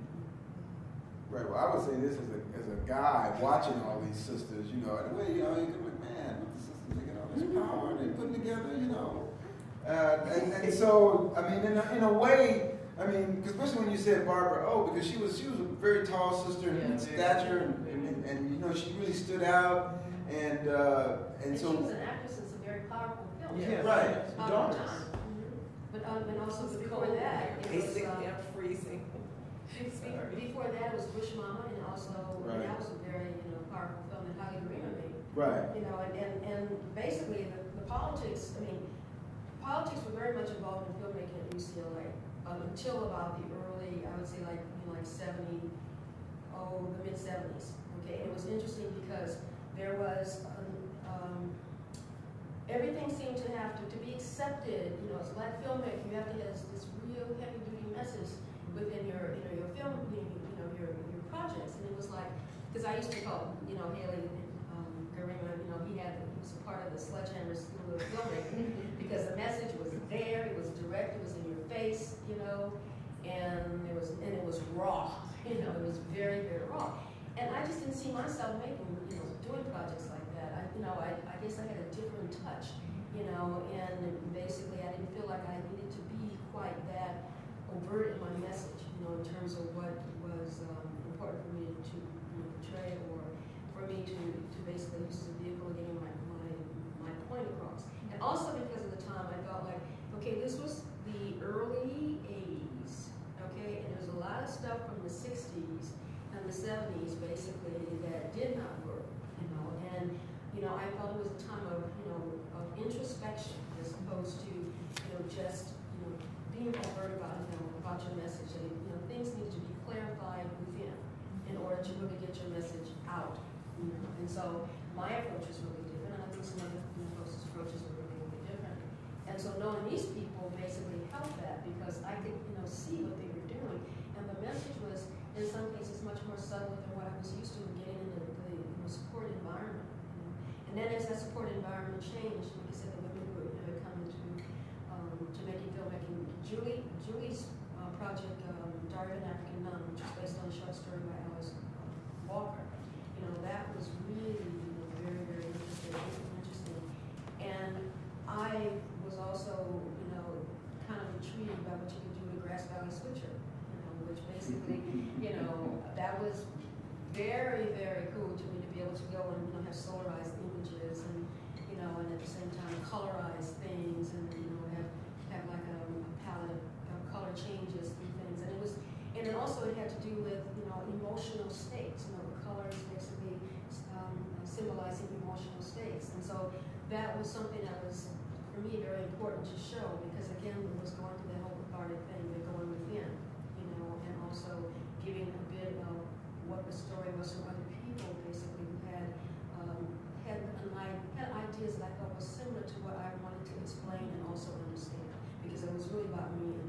Right, well, I would say this as a, as a guy watching all these sisters, you know, the way, you know, you come like, man, look, the sisters, they get all this power, and they putting together, you know. Uh, and, and so, I mean, in a, in a way, I mean, especially when you said Barbara Oh, because she was, she was a very tall sister in Yeah, stature, tall, and, and, and, you know, she really stood out, and, uh, and And she so, was an actress in some very powerful films. Yeah. right, Of Daughters. the. Mhm. But, um, and also It's before cold that, it was, uh, I'm freezing. Be- before that was Bush Mama, and also, and Right. that was a very, you know, powerful film that Haile Gerima made. right, You know, and, and, and basically, the, the politics, I mean, politics were very much involved in filmmaking at UCLA, um, until about the early, I would say like, you know, like seventy, oh, the mid seventies, okay? And it was interesting because there was, um, um, everything seemed to have to, to be accepted, you know, as a black filmmaker, you have to have this, this real heavy duty message within your, you know, your film, you know, your, your projects, and it was like, because I used to call, you know, Haile, um, Gerima, you know, he had, he was a part of the Sledgehammer School of Filmmaking, *laughs* because the message was there, it was direct, it was in your face, you know, and it was, and it was raw, *laughs* you know, it was very, very raw. And I just didn't see myself making, you know, doing projects like that. I, you know, I, I guess I had a different touch, you know, and basically I didn't feel like I needed to be quite that overt in my message, you know, in terms of what was um, important for me to you know, portray or for me to, to basically use as a vehicle getting my, my, my point across. And also because of the time, I felt like, okay, this was the early 80s, okay, and there was a lot of stuff from the 60s and the 70s basically that did not work, you know, and, you know, I felt it was a time of, you know, of introspection as opposed to, you know, just, you know, being overt about, you know, your message. And, you know, things need to be clarified within in order to really get your message out, you know. And so my approach is really different, and I think some other you know, folks' approaches are really, really different. And so knowing these people basically helped that because I could, you know, see what they were doing. And the message was, in some cases, much more subtle than what I was used to in getting into the, the you know, support environment. You know. And then as that support environment changed, like I said, the women who had come into um, to making filmmaking. Julie, Julie's project, um, Diary of an African Nun, which is based on a short story by Alice Walker, you know, that was really you know, very, very interesting, interesting. And I was also, you know, kind of intrigued by what you could do with Grass Valley Switcher, you know, which basically, you know, that was very, very cool to me to be able to go and, you know, have solarized images and, you know, and at the same time colorize things and, you know, have, have like a, a palette of color changes through things. And it was, and it also it had to do with, you know, emotional states, the colors basically um, symbolizing emotional states. And so that was something that was, for me, very important to show because again, it was going through that whole cathartic thing, they're going within, you know, and also giving a bit of what the story was from other people, basically, who had um, had an had ideas that I thought was similar to what I wanted to explain and also understand, because it was really about me.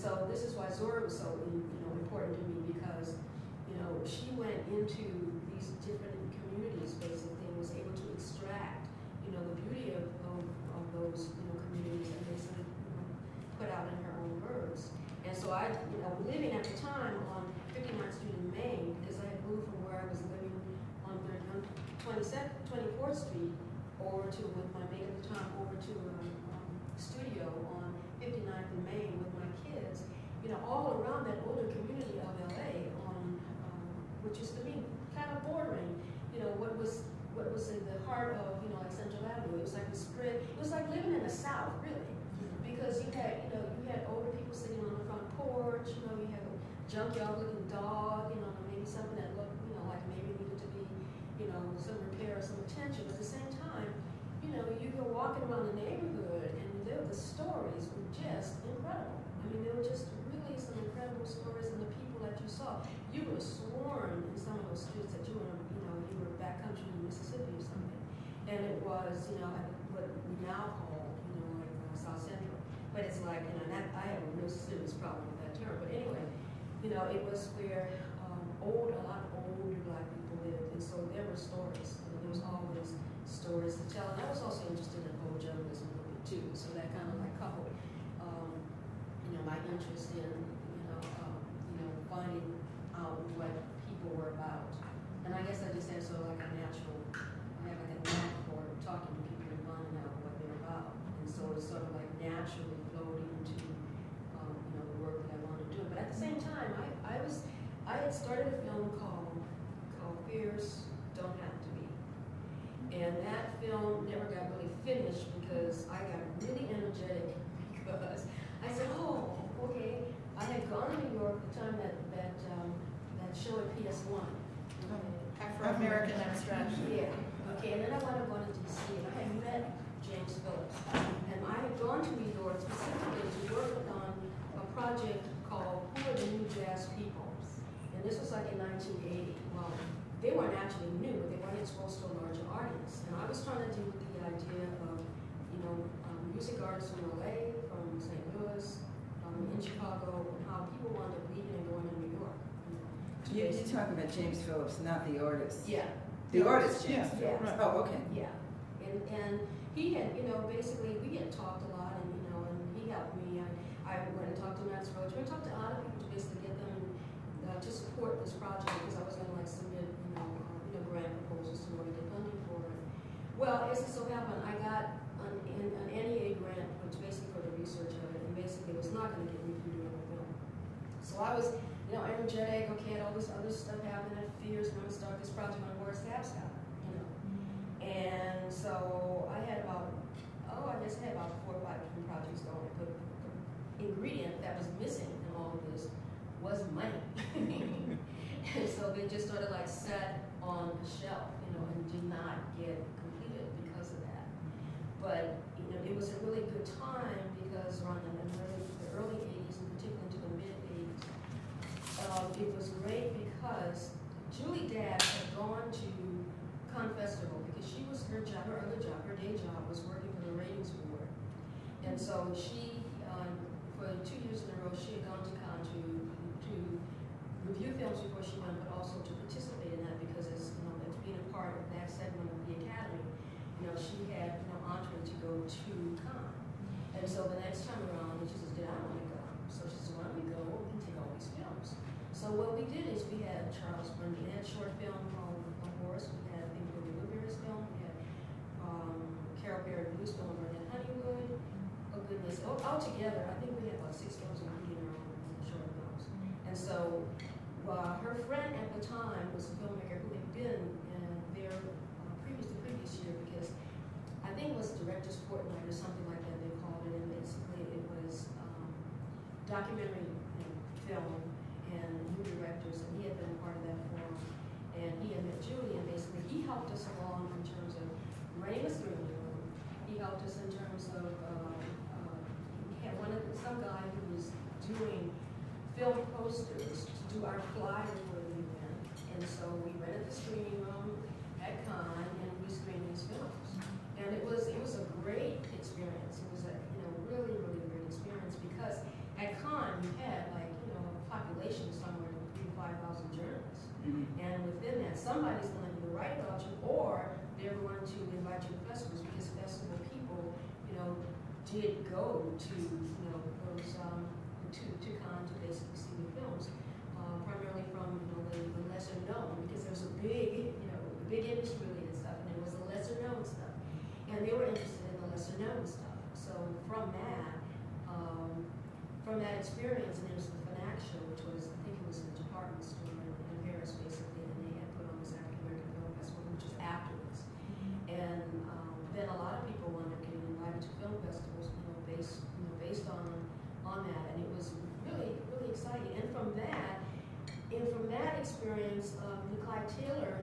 So this is why Zora was so you know important to me because you know she went into these different communities basically and was able to extract you know the beauty of, of, of those you know communities and basically you know, put out in her own words. And so I, you know, living at the time on 59th Street in Main, because I had moved from where I was living on 27th, 24th Street over to, with my mate at the time, over to a um, studio on 59th and Main with my kids, you know, all around that older community of LA on, um, which is to me kind of bordering, you know, what was, what was in the heart of, you know, like Central Avenue. It was like the spread, it was like living in the South, really because you had, you know, you had older people sitting on the front porch, you know, you had a junkyard looking dog, you know, maybe something that looked, you know, like maybe needed to be, you know, some repair, or some attention. But at the same time, you know, you go walking around the neighborhood and there, the stories were just incredible. I mean, there were just really some incredible stories and the people that you saw. You were sworn in some of those streets that you were, you know, you were backcountry in Mississippi or something. And it was, you know, what we now call, you know, like uh, South Central. But it's like, you know, that, I have real serious problem with that term. But anyway, you know, it was where um, old, a lot of older black people lived. And so there were stories. You know, there was always stories to tell. And I was also interested in old journalism a little bit too. So that kind of like coupled, um, you know, my interest in, you know, um, you know, finding out what people were about. And I guess I just had sort of like a natural, I have like a knack for talking to people and finding out what they're about. And so it sort of like naturally flowed into, um, you know, the work that I wanted to do. But at the same time, I, I was, I had started a film called, called Fears Don't Have. And that film never got really finished because I got really energetic *laughs* because I said, oh, okay. I had gone to New York the time that, that, um, that show at PS One. Afro-American abstraction. Yeah, okay, and then I wound up going to DC and I had met James Phillips. And I had gone to New York specifically to work on a project called Who Are the New Jazz People? And this was like in nineteen eighty. Well, they weren't actually new, they weren't exposed to a larger audience. And I was trying to deal with the idea of, you know, um, music artists from LA, from St. Louis, um, in Chicago, and how people wound up leaving and going to New York. you know, to You- You're basically- talking about James Phillips, not the artist. Yeah, The artist, James Yeah, Phillips. right. Oh, okay. yeah, and, and he had, you know, basically, we had talked a lot, and, you know, and he helped me, I, I went and talked to Max Roach, I talked to other people to basically get them, uh, to support this project, because I was gonna like submit, you know, uh, you know, grant proposals to order funding for it. Well, as it so happened, I got an, an NEA grant, which basically for the research of it, and basically it was not gonna get me to do a film. So I was, you know, energetic, okay, all this other stuff happened, I fears, I'm gonna start this project on Horace Tapscott you know. And so I had about, oh, I guess I had about four or five different projects going, but the ingredient that was missing in all of this was money. *laughs* And so they just sort of like sat on a shelf, you know, and did not get completed because of that. But, you know, it was a really good time because around the early, the early eighties and particularly into the mid eighties, um, it was great because Julie Dash had gone to Cannes Festival because she was her job, her other job, her day job was working for the ratings board. And so she, um, for two years in a row, she had gone to Cannes to, to review films before she went, but also to participate in that because as, you know, as being a that segment of the academy, you know, she had, you know, entree to go to Cannes. And so the next time around, she says, did I want to go? So she said, why don't we go and take all these films? So what we did is we had Charles Burnett short film called On Horse, we had, I think, Billy Woodberry's film, we had, um, Carol Berry Blues film, Burnett Honeywood, oh goodness, all, all together, I think we had about six films including our own short films. And so, uh, her friend at the time was a filmmaker who had been in there uh, previous, the previous year because I think it Director's Fortnight or something like that they called it, and basically it was, um, documentary film and new directors, and he had been a part of that forum. And he had met Julie, and basically he helped us along in terms of running the screening room. He helped us in terms of, uh, uh, had one of, the- some guy who was doing film posters to do our flyer for the event. And so we rented the screening room at Cannes, and we screened these films. And it was, it was a great experience. It was a, you know, really, really great experience because at Cannes, you had like, you know, a population somewhere to five thousand journalists. And within that, somebody's gonna either write about you or they're going to invite you to festivals because festival people, you know, did go to, you know, those, um, to, to Cannes to basically see the films. Uh, primarily from, you know, the, the lesser known, because there was a big, you know, big industry related stuff and there was the lesser known stuff. And they were interested in the lesser known stuff. So from that, um, from that experience, and it was the Fnac show, which was, I think it was a department store in, in Paris, basically, and they had put on this African American Film Festival, which was afterwards. And um, then a lot of people wound up getting invited to film festivals, you know, based, you know, based on on that, and it was really, really exciting. And from that, and from that experience, um, Clyde Taylor